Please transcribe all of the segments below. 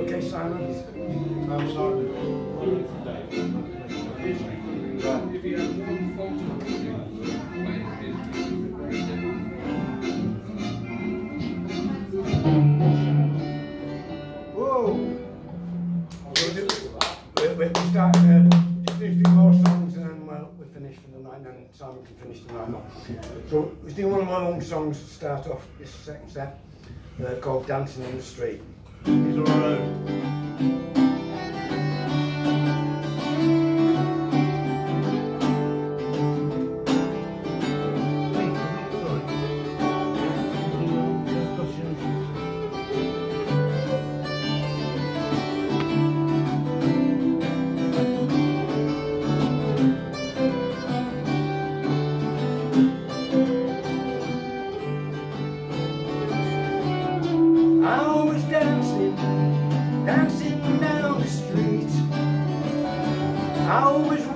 Okay, silence. and then Simon can finish the line off. So we're doing one of my own songs to start off this second set uh, called Dancing in the Street. He's alright. I always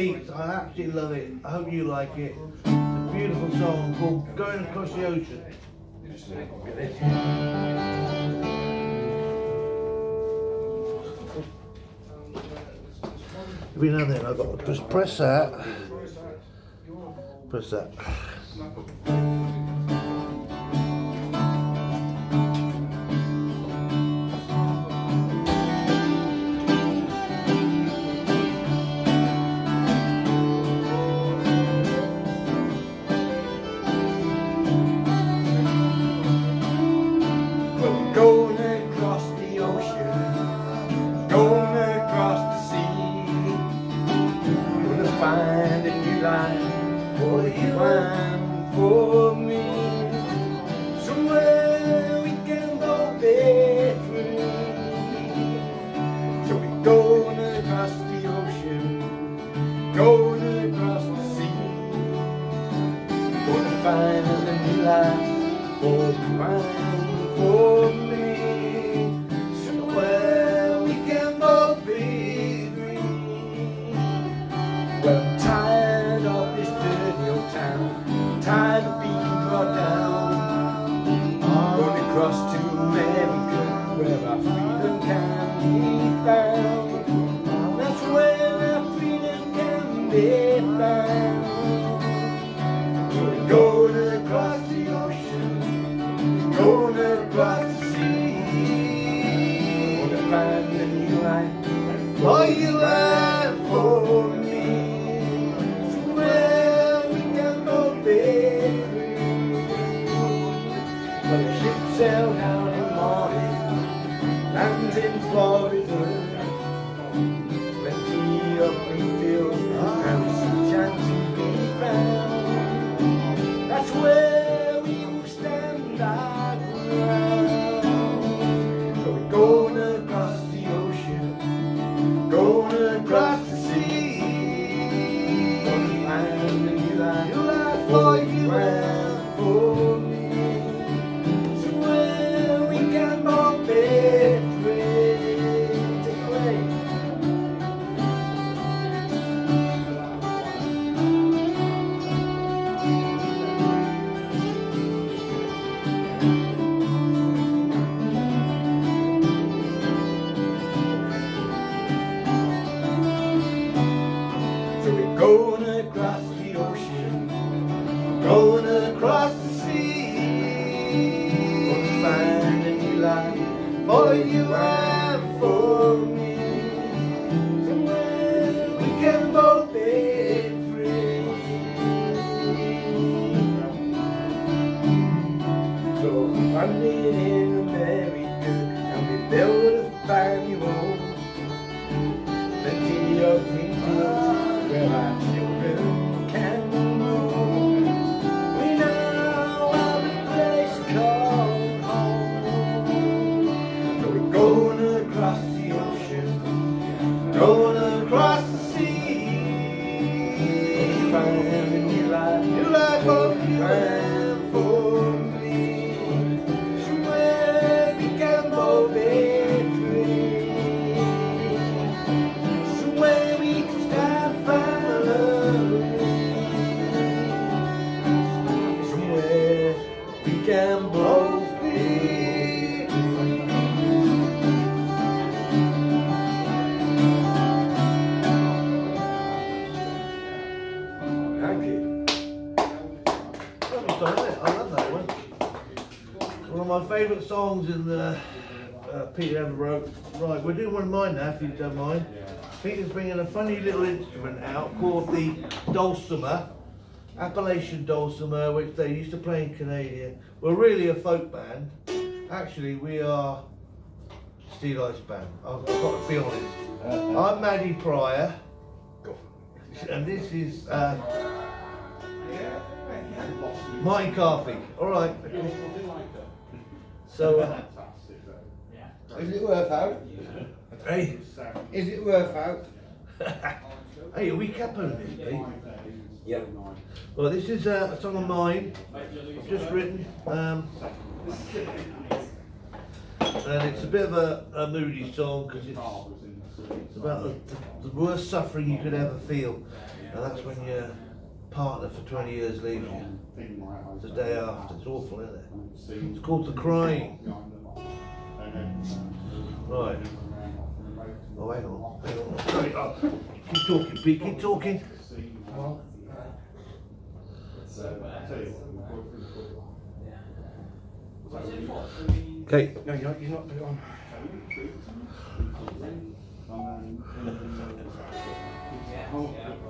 Peeps. I absolutely love it. I hope you like it. It's a beautiful song called Going Across the Ocean. Every now and then I've got to just press that. Press that. Find a new life for mine, for me. I'm in America and we build a home. Plenty of things where our songs in the uh, Peter ever wrote. Right, we're doing one of mine now, if you don't mind. Peter's bringing a funny little instrument out called the dulcimer, Appalachian dulcimer, which they used to play in Canada. We're really a folk band. Actually, we are Steeleye Span. I've, I've got to be honest. I'm Maddy Prior, and this is uh, Mike Carthy. All right. Okay. So, uh, Is it worth out? hey, Is it worth out? hey, are we capping this, Pete? Yep. Well, this is uh, a song of mine, I've just written, um, and it's a bit of a, a moody song because it's, it's about the, the worst suffering you could ever feel, and that's when your partner for 20 years leaves you. The day after, it's awful, isn't it? It's called The Crying. Right. Oh, hang on, hang on. Keep talking, Pete, keep talking. Okay. No, you're not, you're not put. Yeah,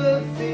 the fear.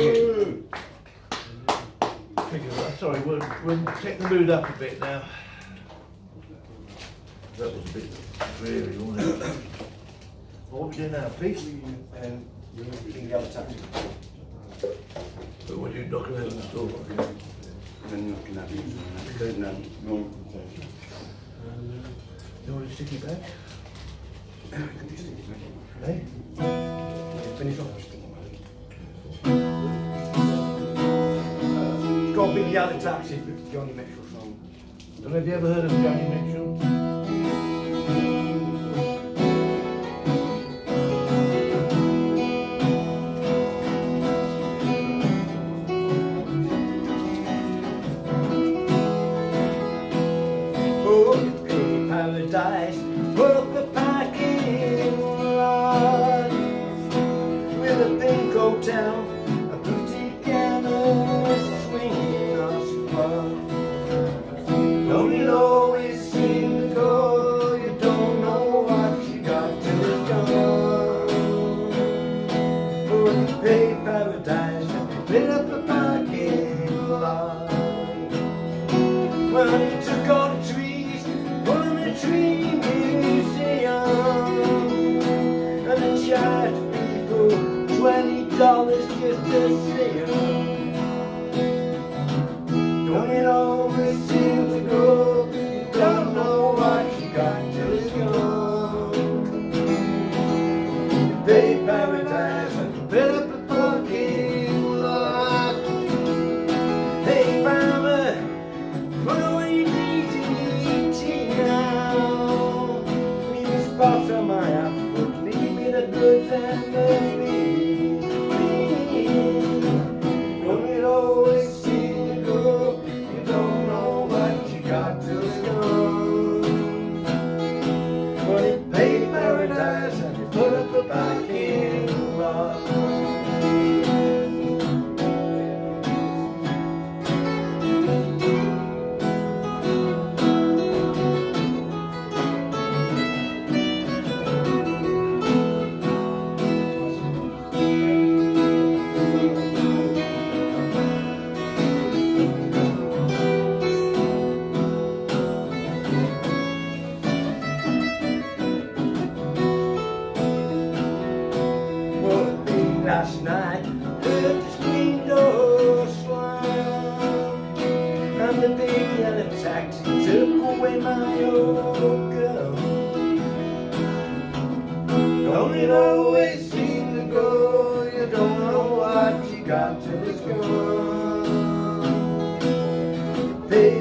Think. Sorry, we'll, we'll take the mood up a bit now. That was a bit dreary, wasn't it? What are we doing now, Pete? Um, you can get a taxi. But when you knock around the store, Then you can have it. Then, um, you want you want a sticky bag? to Hey? finish off the other taxi for Joni Mitchell song. And have you ever heard of Joni Mitchell?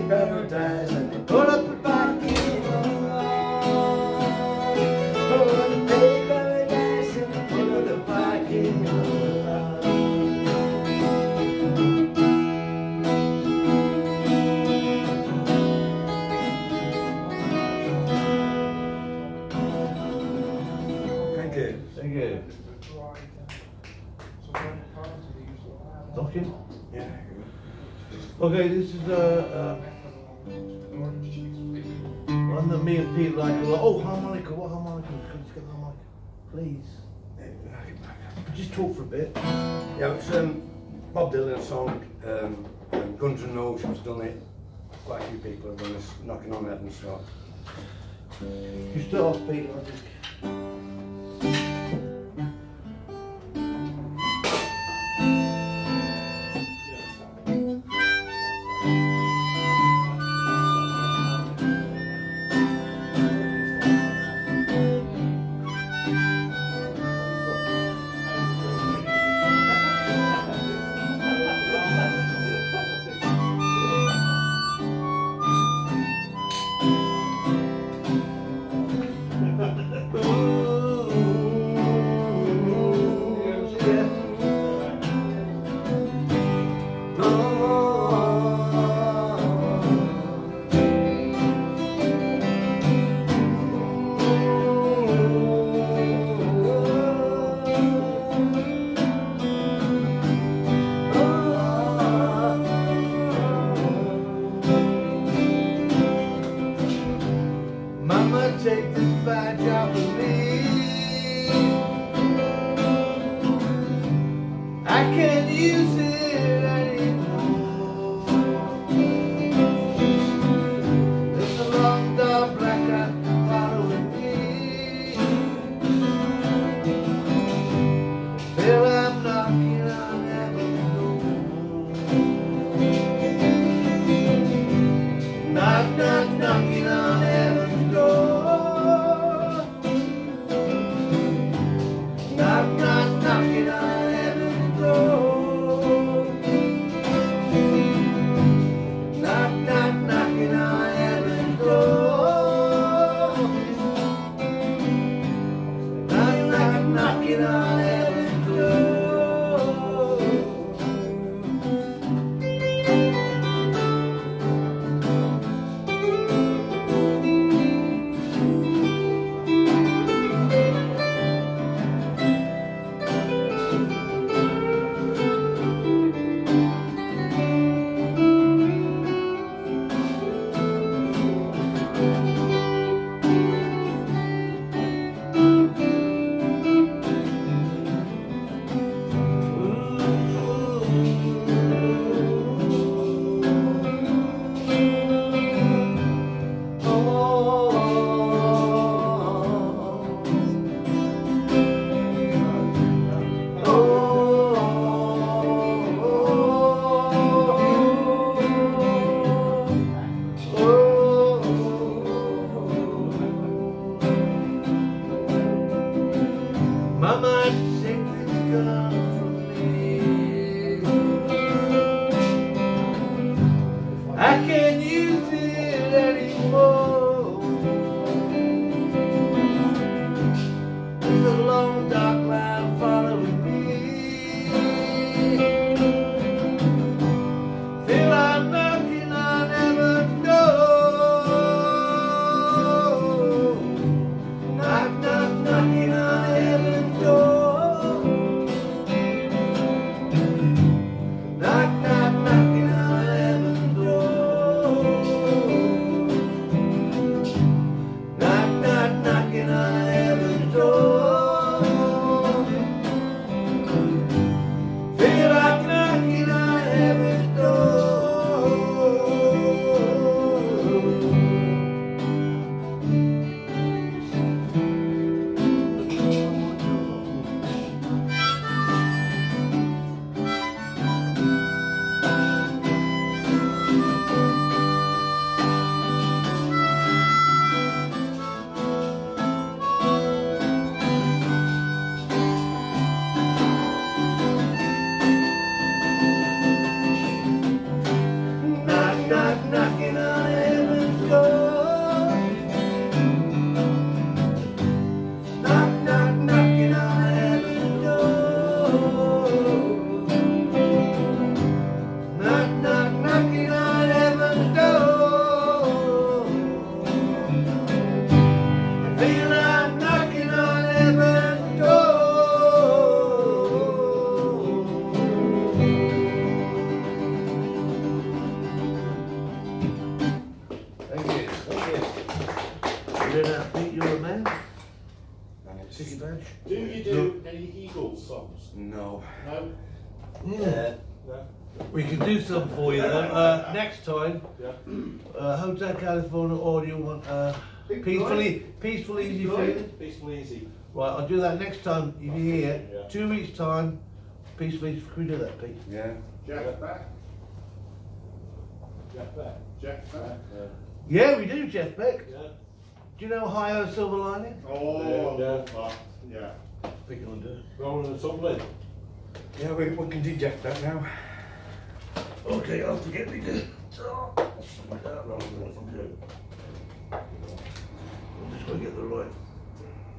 Paradise. And they put up a Okay, this is uh, uh, one that me and Pete like a lot. Oh, harmonica, what harmonica? Can you get the harmonica? Please. Just talk for a bit. Yeah, it's um, Bob Dylan song. Um, um, Guns N' Roses done it. Quite a few people have done this, knocking on heaven stuff. You start off, Pete, I think. and easy. Right, I'll do that next time if you're here. Yeah. Two weeks time, peaceful easy. Can we do that, Pete? Yeah. Jack yeah. back. Jeff Beck. Jeff Beck. Yeah. yeah, we do, Jeff Beck. Yeah. Do you know Hi Ho Silver Lining? Oh, yeah. Yeah. yeah. I think I'll do it. Rolling and tumbling. Yeah, we, we can do Jeff Beck now. Okay, I'll forget we did. Oh, I'll just go get the right.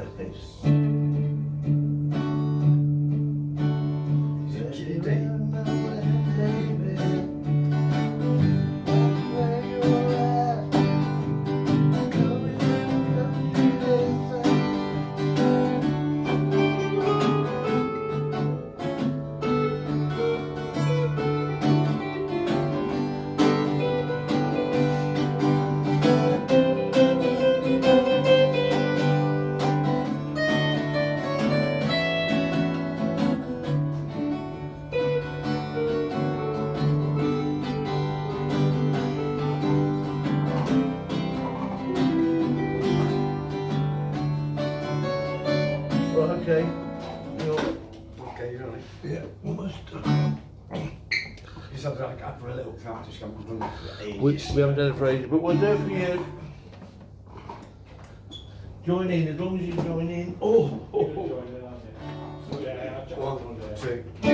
That face. which we haven't done for ages, but we'll do it for you. Join in, as long as you join in. Oh, oh. oh. One, two.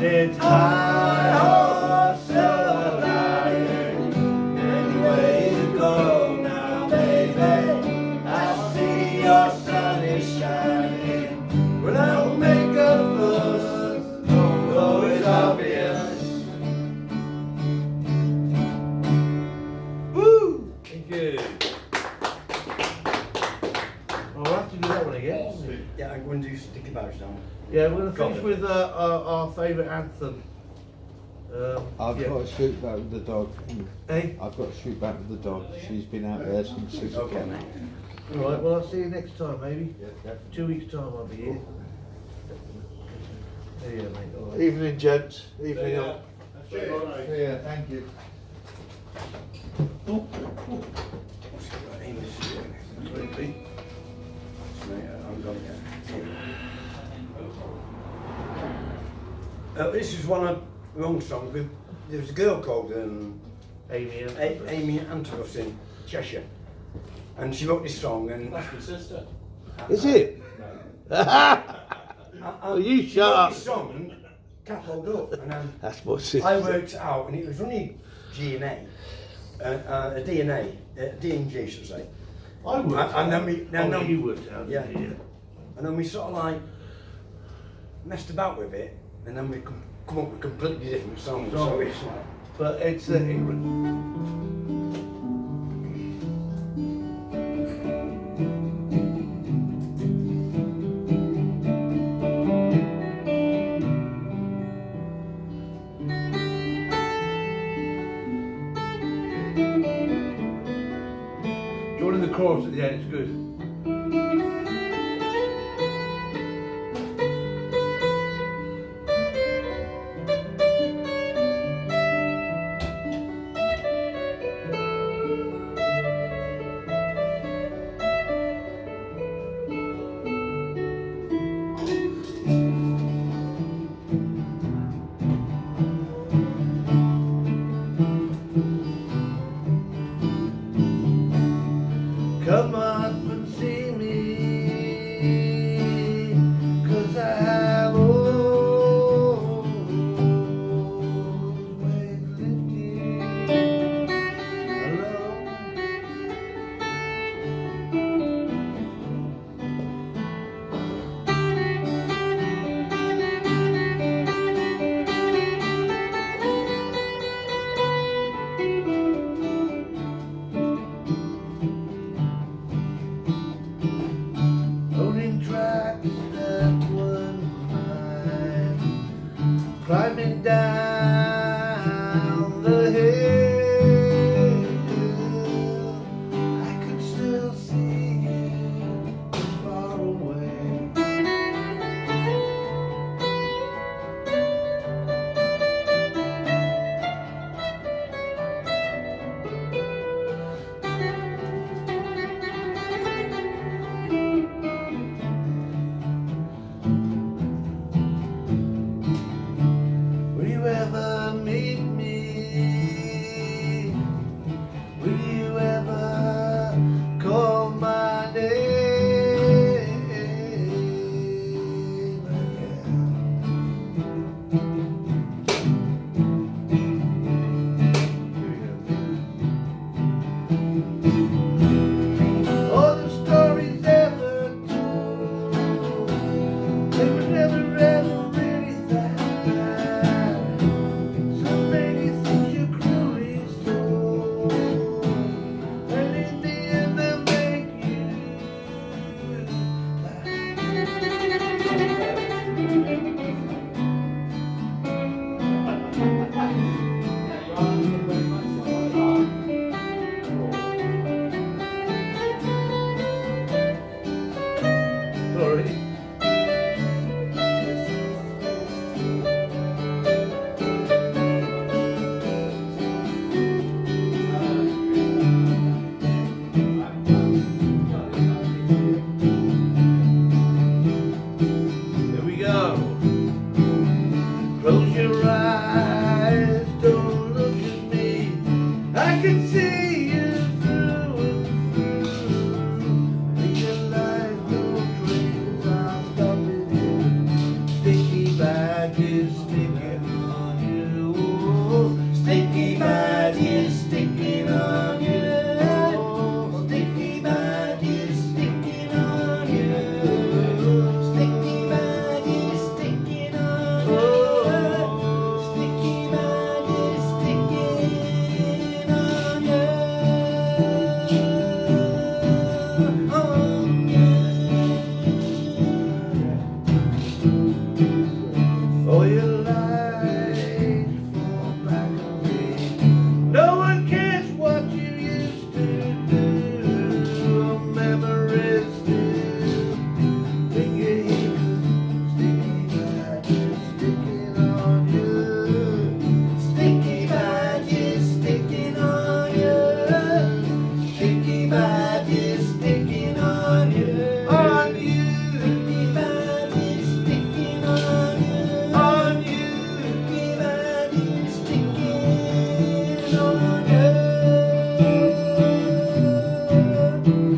Time. And we're going to finish Got it. with uh, our, our favourite anthem. Um, I've yeah. got to shoot back with the dog. Hey? I've got to shoot back with the dog. She's been out there since six Okay, o'clock. mate. All right, well, I'll see you next time, maybe. Two weeks' time, I'll be here. Yeah, mate. All right. Evening, gents. Evening. Yeah. all. Cheers. Yeah, thank you. Sorry, Pete. I'm going to uh, This is one of the wrong songs. We- There was a girl called um, Amy and A- Amy Anteros in Cheshire, and she wrote this song. And That's my sister. Is it? I, I, Oh, you she shut wrote up. This song and hold up, and um, That's my sister. I worked it out, and it was only G and A, uh, uh, a D and A, uh, D and G, should I say. I would. And- and then we- then- oh, then- you worked out. Yeah. yeah. And then we sort of like messed about with it, and then we com- come up with completely different songs. So Songs. it's like, But it's uh,